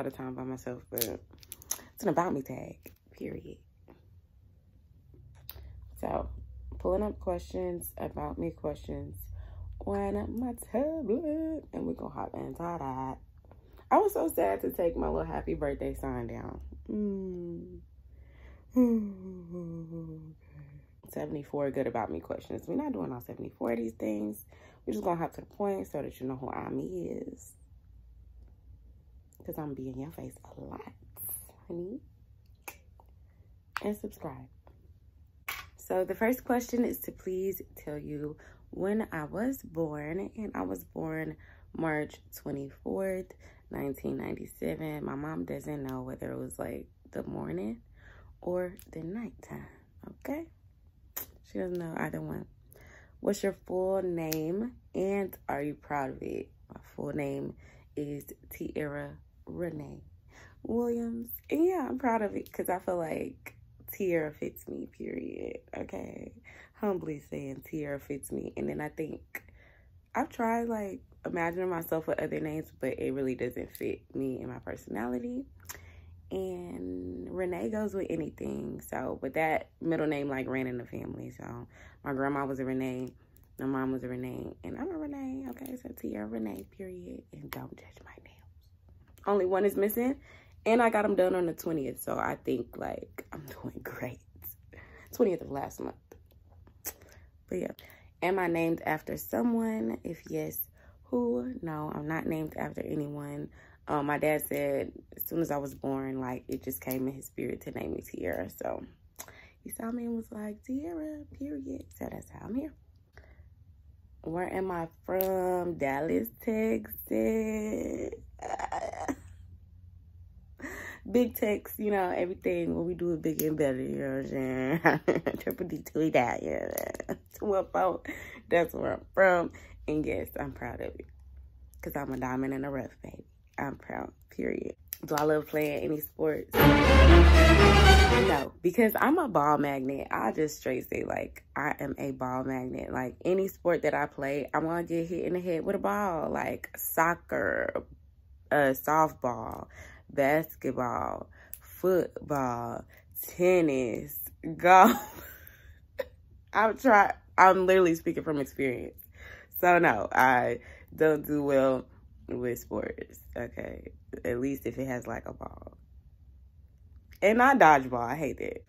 lot of time by myself, but it's an about me tag, period. So, pulling up questions, about me questions on my tablet, and we're gonna hop into that. I was so sad to take my little happy birthday sign down. Mm. 74 good about me questions. We're not doing all 74 of these things. We're just gonna hop to the point so that you know who I'm is. Because I'm be in your face a lot, honey. And subscribe. So the first question is to please tell you when I was born. And I was born March 24th, 1997. My mom doesn't know whether it was like the morning or the nighttime. Okay? She doesn't know either one. What's your full name and are you proud of it? My full name is Tiara Renee Williams. And yeah, I'm proud of it because I feel like Tiara fits me, period. Okay. Humbly saying Tiara fits me. And then I think I've tried like imagining myself with other names, but it really doesn't fit me and my personality and Renee goes with anything. So, but that middle name like ran in the family. So, my grandma was a Renee, my mom was a Renee, and I'm a Renee. Okay, so Tia Renee, period. And don't judge my nails. Only one is missing, and I got them done on the 20th. So I think like I'm doing great. 20th of last month. But yeah, am I named after someone? If yes, who? No, I'm not named after anyone. Um, my dad said as soon as I was born, like it just came in his spirit to name me Tiara. So he saw me and was like, Tiara, period. So that's how I'm here. Where am I from? Dallas, Texas. Big Tex, you know, everything what we do is big and better, you know what I'm saying? Triple D to that, yeah. That's where I'm from. And yes, I'm proud of it. Cause I'm a diamond in the rough, baby. I'm proud, period. Do I love playing any sports? No, because I'm a ball magnet. I just straight say, like, I am a ball magnet. Like, any sport that I play, I'm going to get hit in the head with a ball. Like, soccer, uh, softball, basketball, football, tennis, golf. I'm trying, I'm literally speaking from experience. So, no, I don't do well with sports. Okay. At least if it has like a ball. And not dodgeball. I hate that.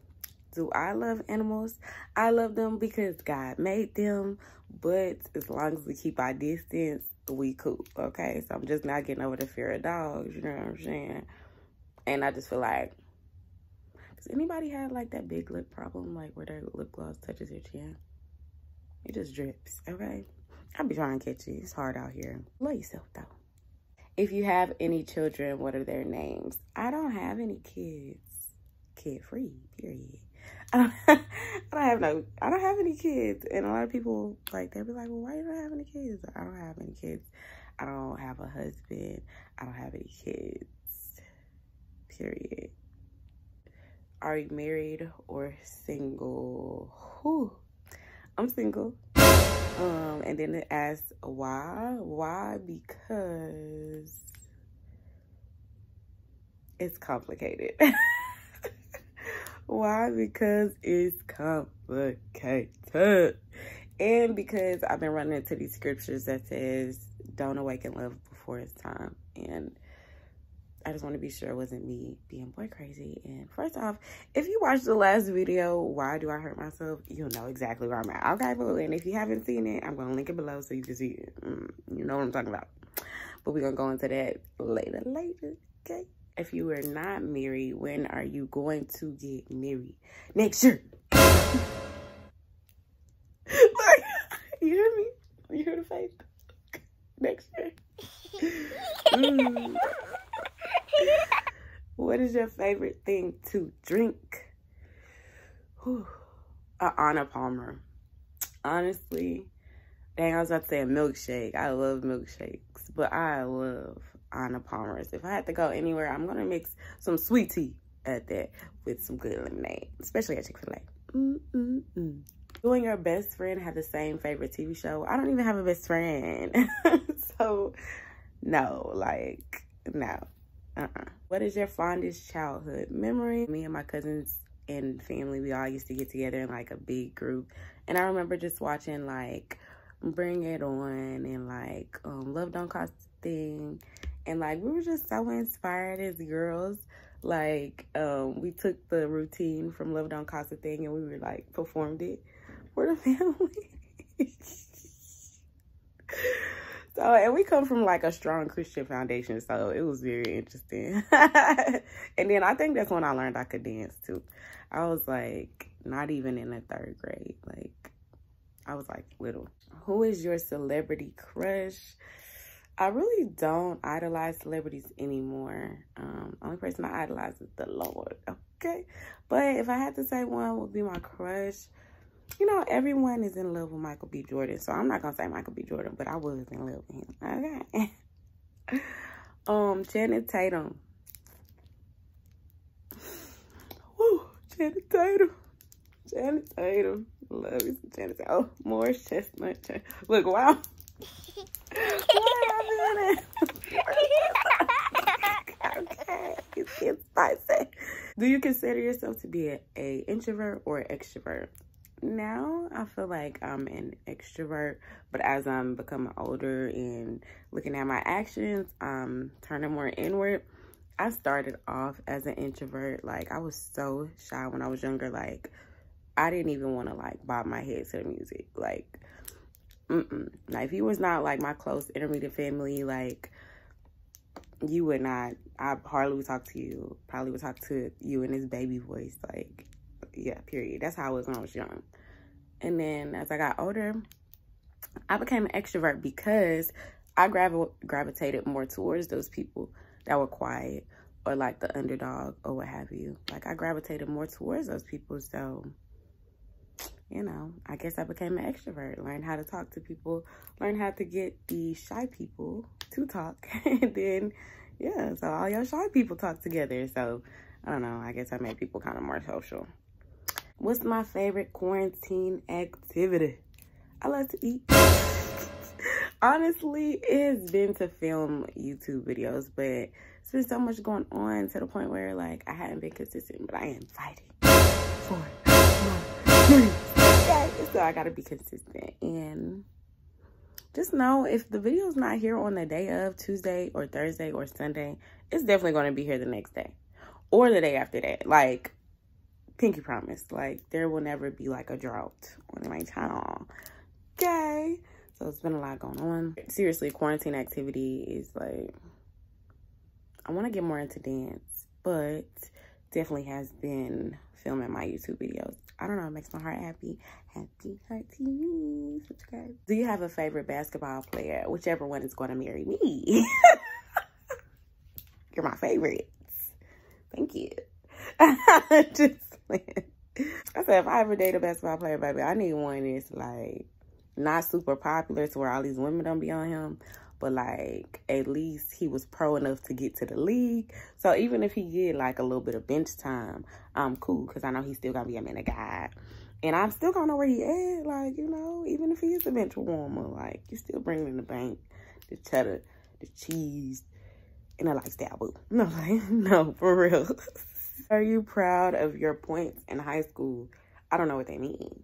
Do I love animals? I love them because God made them. But as long as we keep our distance, we cool. Okay. So I'm just not getting over the fear of dogs. You know what I'm saying? And I just feel like, does anybody have like that big lip problem? Like where their lip gloss touches your chin? It just drips. Okay. I'll be trying to catch you. It's hard out here. Love yourself though. If you have any children, what are their names? I don't have any kids. Kid free, period. no, I don't have any kids. And a lot of people, like, they'll be like, well, why you don't have any kids? I don't have any kids. I don't have a husband. I don't have any kids. Period. Are you married or single? Whew. I'm single. Um, and then it asks why. Why? Because it's complicated. why? Because it's complicated. And because I've been running into these scriptures that says, don't awaken love before it's time. And I just want to be sure it wasn't me being boy crazy. And first off, if you watched the last video, why do I hurt myself? You'll know exactly where I'm at. Okay, boo. And if you haven't seen it, I'm going to link it below so you can see it. Mm, you know what I'm talking about. But we're going to go into that later, later. Okay? If you are not married, when are you going to get married? Next year. you hear me? You hear the face? Next year. Mm. what is your favorite thing to drink? Whew. A Arnold Palmer. Honestly, dang, I was about to say a milkshake. I love milkshakes, but I love Arnold Palmer's. If I had to go anywhere, I'm going to mix some sweet tea at that with some good lemonade, especially at Chick-fil-A. Mm -mm -mm. You and your best friend have the same favorite TV show. I don't even have a best friend. so, no, like, no. Uh-uh. What is your fondest childhood memory? Me and my cousins and family, we all used to get together in like a big group. And I remember just watching like Bring It On and like um, Love Don't Cost Thing. And like we were just so inspired as girls. Like um, we took the routine from Love Don't Cost a Thing and we were like performed it for the family. so and we come from like a strong Christian foundation, so it was very interesting. and then I think that's when I learned I could dance too. I was like not even in the third grade. Like I was like little. Who is your celebrity crush? I really don't idolize celebrities anymore. Um, only person I idolize is the Lord. Okay. But if I had to say one would be my crush, you know, everyone is in love with Michael B. Jordan. So I'm not gonna say Michael B. Jordan, but I was in love with him. Okay. um, Channing Tatum. Woo, Channing Tatum. Channing Tatum. Love you Channing Tatum. Oh, Morris Chestnut. Look, wow. Okay, it's. Do you consider yourself to be a, a introvert or extrovert? now I feel like I'm an extrovert, but as I'm becoming older and looking at my actions, I'm turning more inward. I started off as an introvert. Like I was so shy when I was younger. Like I didn't even want to like bob my head to the music. Like, mm-mm. Like if you was not like my close intermediate family, like you would not, I hardly would talk to you. Probably would talk to you in this baby voice. Like yeah, period. That's how I was when I was young. And then as I got older, I became an extrovert because I gravi gravitated more towards those people that were quiet or like the underdog or what have you. Like I gravitated more towards those people. So, you know, I guess I became an extrovert, learned how to talk to people, learned how to get the shy people to talk. and then, yeah, so all your shy people talk together. So, I don't know, I guess I made people kind of more social. What's my favorite quarantine activity? I love to eat. Honestly, it's been to film YouTube videos, but it's been so much going on to the point where like I haven't been consistent, but I am fighting for So I gotta be consistent and just know if the video's not here on the day of Tuesday or Thursday or Sunday, it's definitely gonna be here the next day or the day after that. Like Pinky promise. Like, there will never be, like, a drought on my channel. Okay? So, it's been a lot going on. Seriously, quarantine activity is, like, I want to get more into dance. But, definitely has been filming my YouTube videos. I don't know, it makes my heart happy. Happy Heart TV. Subscribe. Do you have a favorite basketball player? Whichever one is going to marry me. You're my favorites. Thank you. Just I said, if I ever date a basketball player, baby, I need one that's like not super popular to where all these women don't be on him, but like at least he was pro enough to get to the league. So even if he get like a little bit of bench time, I'm cool because I know he's still gonna be a man of God. And I'm still gonna know where he at. Like, you know, even if he is a bench warmer, like you still bringing in the bank, the cheddar, the cheese, and a lifestyle boo. No, like, no, for real. Are you proud of your points in high school? I don't know what they mean.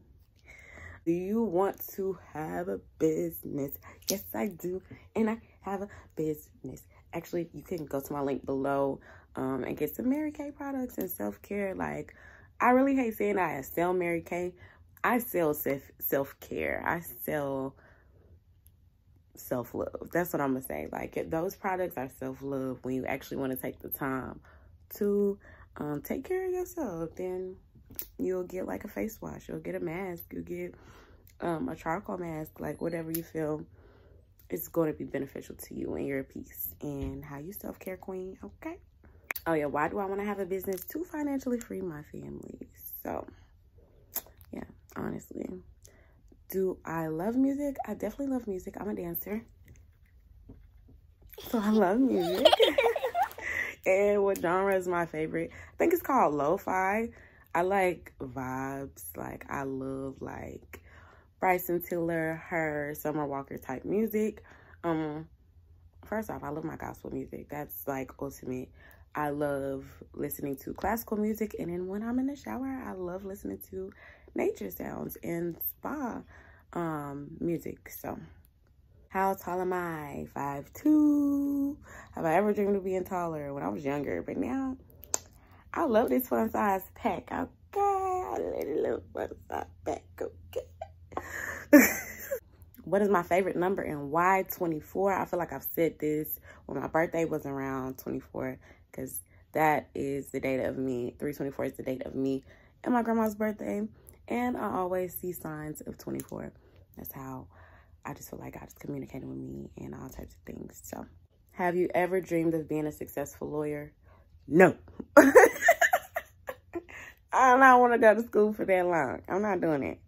Do you want to have a business? Yes, I do. And I have a business. Actually, you can go to my link below um, and get some Mary Kay products and self-care. Like, I really hate saying I sell Mary Kay. I sell self-care. I sell self-love. That's what I'm going to say. Like, those products are self-love when you actually want to take the time to um, take care of yourself. Then you'll get like a face wash. You'll get a mask. You'll get um, a charcoal mask. Like whatever you feel is going to be beneficial to you and your peace and how you self-care queen. Okay. Oh yeah. Why do I want to have a business? To financially free my family. So yeah, honestly. Do I love music? I definitely love music. I'm a dancer. So I love music. and what genre is my favorite? I think it's called lo-fi. I like vibes. Like I love like Bryson Tiller, H.E.R. Summer Walker type music. Um, first off, I love my gospel music. That's like ultimate. I love listening to classical music, and then when I'm in the shower, I love listening to nature sounds and spa um music. So, how tall am I? Five two. Have I ever dreamed of being taller when I was younger? But now, I love this fun size pack. Okay, I little fun size pack. Okay. what is my favorite number and why 24? I feel like I've said this when my birthday was around 24 because that is the date of me. 324 is the date of me and my grandma's birthday. And I always see signs of 24. That's how I just feel like God is communicating with me and all types of things. So, have you ever dreamed of being a successful lawyer? No. I don't want to go to school for that long. I'm not doing it.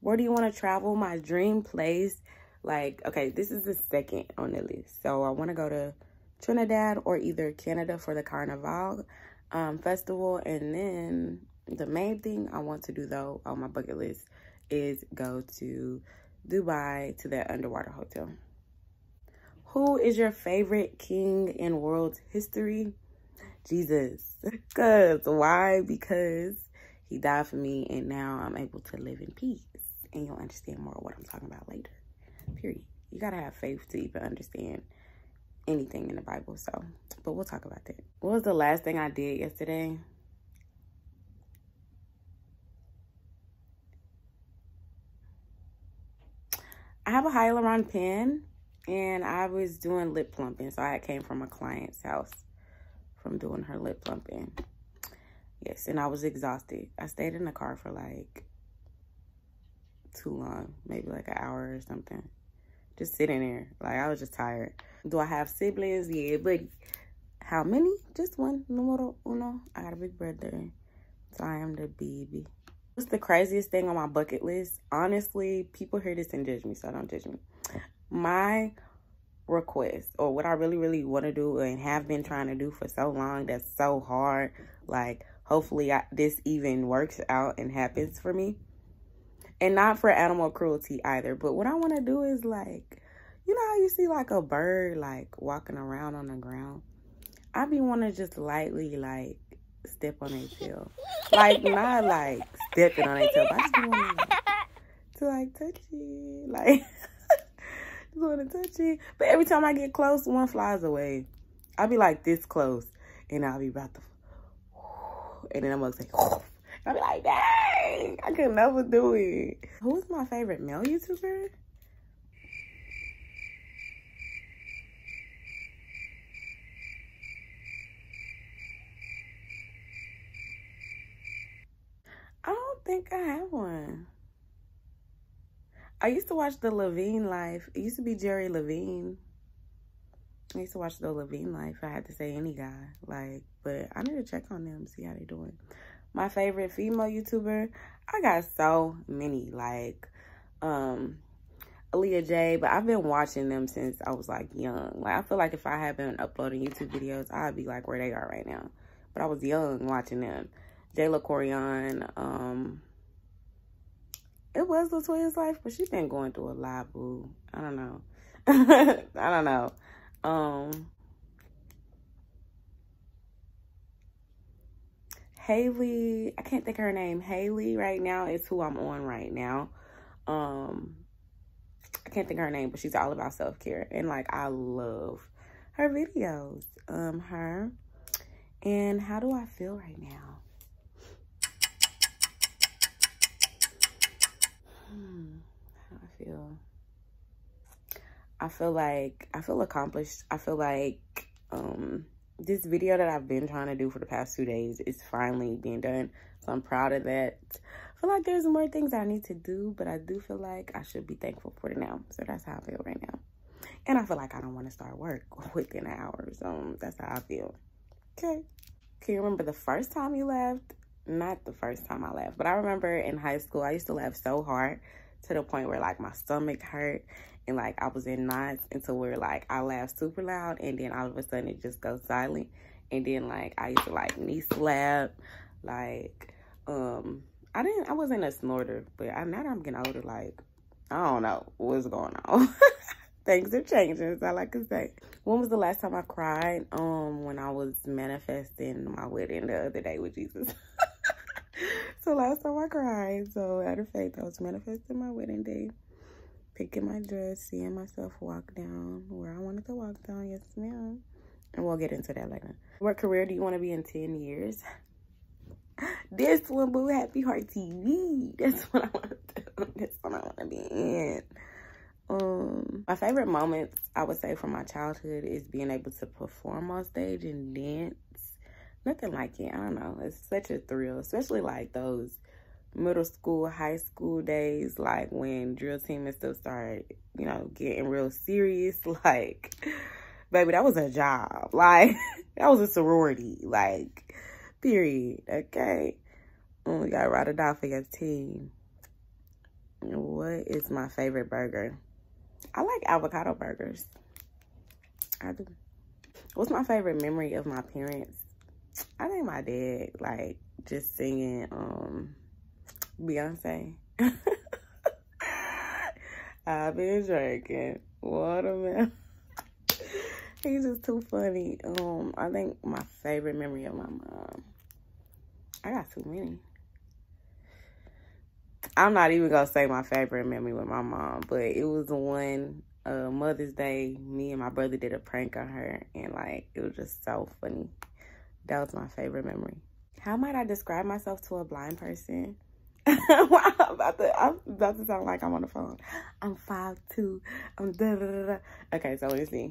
Where do you want to travel? My dream place. Like, okay, this is the second on the list. So I want to go to Trinidad or either Canada for the Carnival um, Festival. And then the main thing I want to do, though, on my bucket list is go to Dubai to that underwater hotel. Who is your favorite king in world history? Jesus. Because, why? Because he died for me and now I'm able to live in peace. And you'll understand more what I'm talking about later. Period. You got to have faith to even understand anything in the Bible. So, but we'll talk about that. What was the last thing I did yesterday? I have a hyaluron pen and I was doing lip plumping. So I came from a client's house from doing her lip plumping. Yes, and I was exhausted. I stayed in the car for like too long, maybe like an hour or something. Just sitting there. Like I was just tired. Do I have siblings? Yeah, but how many? Just one. Numero uno. I got a big brother. So I am the baby. What's the craziest thing on my bucket list? Honestly, people hear this and judge me, so don't judge me. My request or what I really, really want to do and have been trying to do for so long that's so hard. Like, hopefully I, this even works out and happens for me. And not for animal cruelty either. But what I want to do is like, you know how you see like a bird like walking around on the ground? I be want to just lightly like step on their tail. Like, not like stepping on their tail, but I just want like, to like touch it. Like, just want to touch it. But every time I get close, one flies away. I'll be like this close, and I'll be about to, and then I'm gonna say, I'll be like, dang, I could never do it. Who's my favorite male YouTuber? I don't think I have one. I used to watch the Levine Life. It used to be Jerry Levine. I used to watch the Levine Life. I had to say any guy. Like, but I need to check on them, see how they doing. My favorite female YouTuber, I got so many. Like, um, Aaliyah J, but I've been watching them since I was like young. Like, I feel like if I had been uploading YouTube videos, I'd be like where they are right now. But I was young watching them. Jayla. Um, it was Latoya's life, but she's been going through a lot, boo. I don't know. I don't know. Um, Haley, I can't think her name. Haley right now is who I'm on right now. Um, I can't think her name, but she's all about self-care. And like, I love her videos. Um, her. And how do I feel right now? How I feel? I feel like I feel accomplished. I feel like um this video that I've been trying to do for the past two days is finally being done. So I'm proud of that. I feel like there's more things I need to do, but I do feel like I should be thankful for it now. So that's how I feel right now. And I feel like I don't want to start work within an hour. So that's how I feel. Okay. Can you remember the first time you laughed? Not the first time I laughed, but I remember in high school, I used to laugh so hard to the point where like my stomach hurt and like I was in knots until where like I laughed super loud and then all of a sudden it just goes silent. And then like I used to like knee slap, like Um, I didn't, I wasn't a snorter, but I, now that I'm getting older, like, I don't know what's going on. Things are changing, that's all I can say. When was the last time I cried? Um, when I was manifesting my wedding the other day with Jesus. so last time I cried, so out of faith, I was manifesting my wedding day. Picking my dress, seeing myself walk down where I wanted to walk down. Yes, ma'am. And we'll get into that later. What career do you want to be in 10 years? this one, boo, Happy Heart TV. That's what I want to do. That's what I want to be in. Um, my favorite moments, I would say, from my childhood is being able to perform on stage and dance. Nothing like it. I don't know. It's such a thrill, especially like those middle school, high school days, like when drill team and stuff started, you know, getting real serious. Like, baby, that was a job. Like, that was a sorority. Like, period. Okay. And we got ride or die for your team. What is my favorite burger? I like avocado burgers. I do. What's my favorite memory of my parents? I think my dad, like, just singing um Beyonce. I've been drinking watermelon. He's just too funny. Um, I think my favorite memory of my mom. I got too many. I'm not even gonna say my favorite memory with my mom, but it was the one uh, Mother's Day. Me and my brother did a prank on her, and like it was just so funny. That was my favorite memory. How might I describe myself to a blind person? I'm about to I'm about to sound like I'm on the phone. I'm five two. I'm da da da. Okay, so let me see.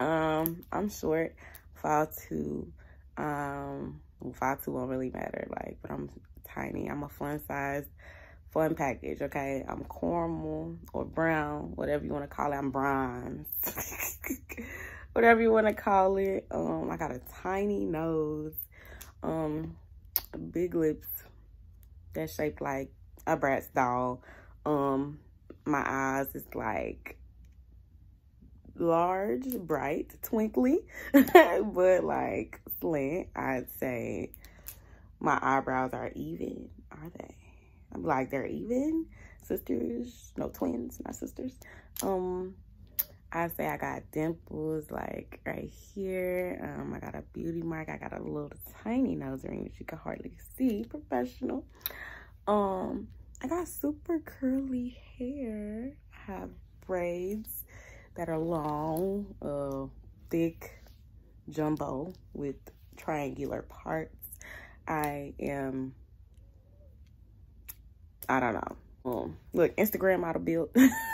Um, I'm short, five two. Um, five two won't really matter. Like, but I'm tiny. I'm a fun size fun package, okay? I'm caramel or brown, whatever you want to call it. I'm bronze. whatever you want to call it. Um, I got a tiny nose. Um, big lips that's shaped like a Bratz doll. Um, my eyes is like large, bright, twinkly, but like slant. I'd say my eyebrows are even, are they? I'm like, they're even sisters, no twins, not sisters. Um, I say I got dimples like right here. Um, I got a beauty mark. I got a little tiny nose ring that you can hardly see. Professional. Um, I got super curly hair. I have braids that are long, uh, thick, jumbo with triangular parts. I am I don't know. Um, look, Instagram model built.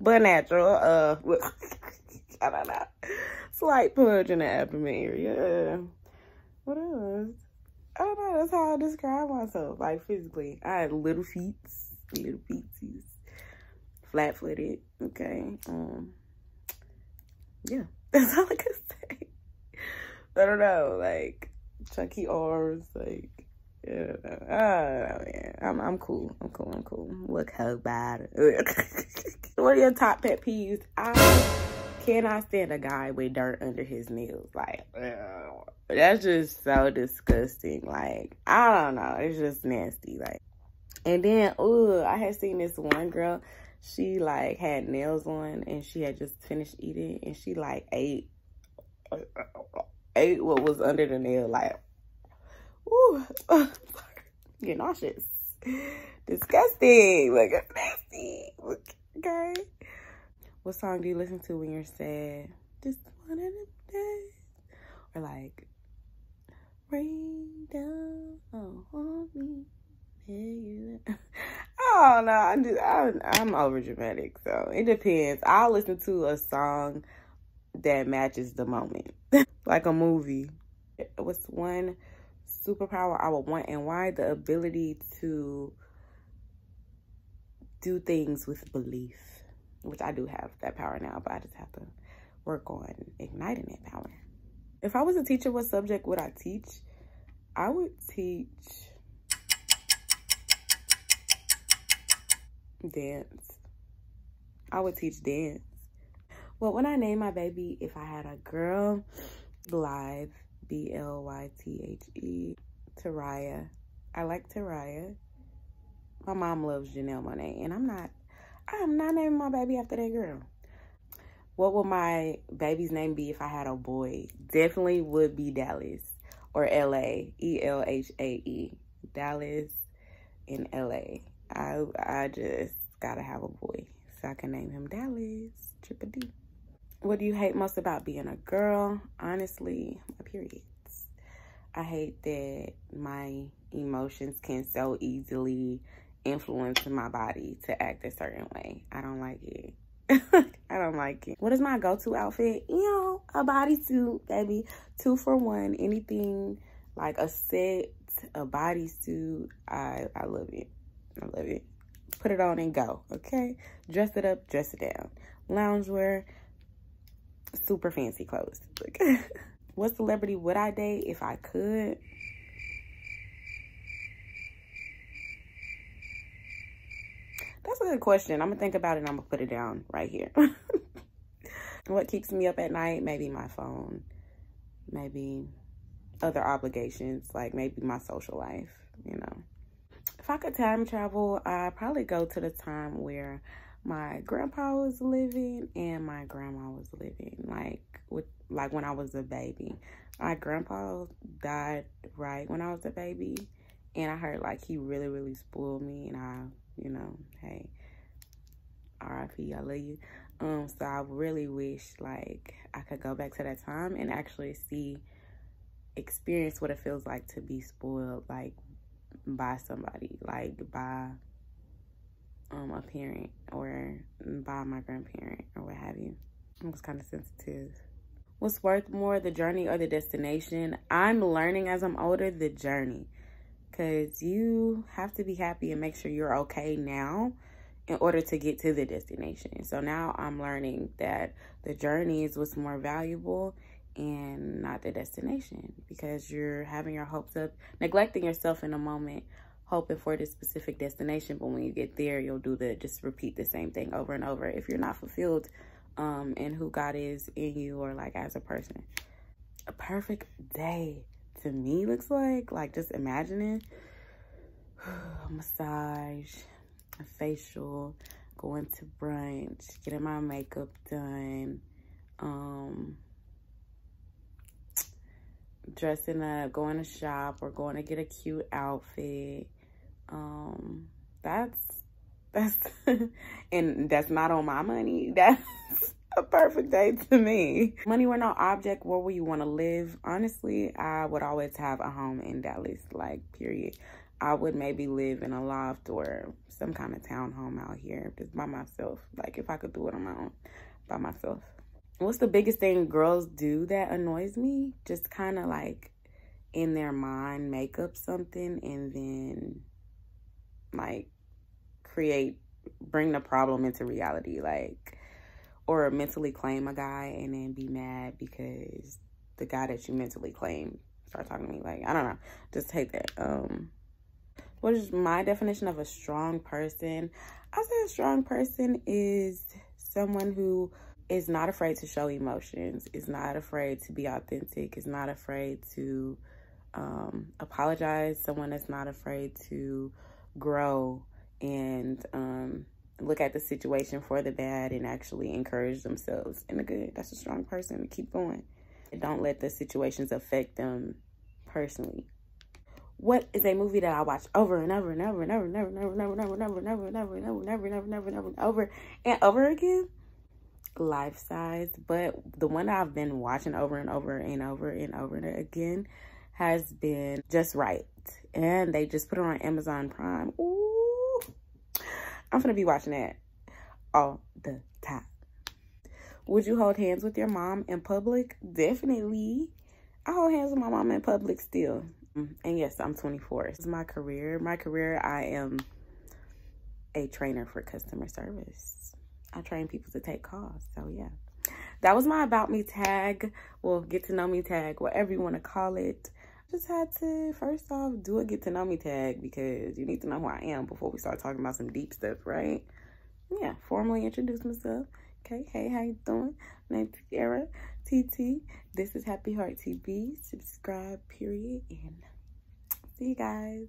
but natural. Uh, look, I don't know. Slight pudge in the abdomen area. What else? I don't know. That's how I describe myself, like physically. I had little feet, little feetsies, flat footed. Okay. Um. Yeah, that's all I can say. I don't know, like chunky arms, like oh. I'm, I'm cool. I'm cool. I'm cool. Look how bad. what are your top pet peeves? I cannot stand a guy with dirt under his nails. Like, that's just so disgusting. Like, I don't know. It's just nasty. Like, and then, oh, I had seen this one girl. She like had nails on and she had just finished eating and she like ate ate what was under the nail. Like, Ooh, get nauseous. Disgusting. Like, it's nasty. Okay. What song do you listen to when you're sad? Just one of them days. Or like, rain down on me. Oh no, I'm just I'm, I'm over dramatic, so it depends. I'll listen to a song that matches the moment, like a movie. What's one superpower I would want and why the ability to do things with belief, which I do have that power now, but I just have to work on igniting that power. If I was a teacher, what subject would I teach? I would teach dance. I would teach dance. Well, when I name my baby, if I had a girl, Blythe, B L Y T H E, Taraya. I like Taraya. My mom loves Janelle Monáe, and I'm not, I'm not naming my baby after that girl. What would my baby's name be if I had a boy? Definitely would be Dallas or Elhae, E L H A E. Dallas in Elhae. I I just gotta have a boy so I can name him Dallas Triple D. What do you hate most about being a girl? Honestly, my periods. I hate that my emotions can so easily influence my body to act a certain way. I don't like it. I don't like it. What is my go-to outfit? You know, a bodysuit, baby. Two for one. Anything like a set, a bodysuit. I, I love it. I love it. Put it on and go, okay? Dress it up, dress it down. Loungewear, super fancy clothes. what celebrity would I date if I could? That's a good question. I'm gonna think about it I'm gonna put it down right here. what keeps me up at night? Maybe my phone. Maybe other obligations, like maybe my social life, you know. If I could time travel, I'd probably go to the time where my grandpa was living and my grandma was living like with like when I was a baby. My grandpa died right when I was a baby and I heard like he really really spoiled me and I, you know, hey, RIP, I love you. Um so I really wish like I could go back to that time and actually see experience what it feels like to be spoiled like by somebody, like by um, a parent or by my grandparent or what have you. I was kind of sensitive. What's worth more, the journey or the destination? I'm learning as I'm older the journey because you have to be happy and make sure you're okay now in order to get to the destination. So now I'm learning that the journey is what's more valuable and not the destination because you're having your hopes up, neglecting yourself in a moment hoping for this specific destination but when you get there you'll do the just repeat the same thing over and over. If you're not fulfilled um in who god is in you or like as a person. A perfect day to me looks like like just imagining a massage a facial going to brunch getting my makeup done um dressing up going to shop or going to get a cute outfit um that's that's and that's not on my money. That's a perfect day to me. Money were no object where would you want to live? Honestly i would always have a home in dallas like period. I would maybe live in a loft or some kind of townhome out here just by myself like if i could do it on my own by myself. What's the biggest thing girls do that annoys me? Just kind of like in their mind make up something and then like create bring the problem into reality like or mentally claim a guy and then be mad because the guy that you mentally claim start talking to me like i don't know just hate that um what is my definition of a strong person? I say a strong person is someone who is not afraid to show emotions is not afraid to be authentic is not afraid to um apologize someone that's not afraid to grow and um, look at the situation for the bad and actually encourage themselves in the good. That's a strong person. Keep going. don't let the situations affect them personally. What is a movie that I watch over and over and over and over and over and over and over and over and over and over and over and over and over and over and over and over and over and over again? Life size. But the one I've been watching over and over and over and over again has been Just Wright and they just put it on Amazon Prime. Ooh, I'm gonna be watching that all the time. Would you hold hands with your mom in public? Definitely. I hold hands with my mom in public still. Mm, and yes, I'm 24. This is my career. My career, I am a trainer for customer service. I train people to take calls. So yeah. That was my about me tag. Well, get to know me tag, whatever you want to call it just had to first off do a get to know me tag because you need to know who I am before we start talking about some deep stuff, right? Yeah, formally introduce myself. Okay, hey, how you doing? My name's Tiara TT. This is Happy Heart TV. Subscribe, period, and see you guys.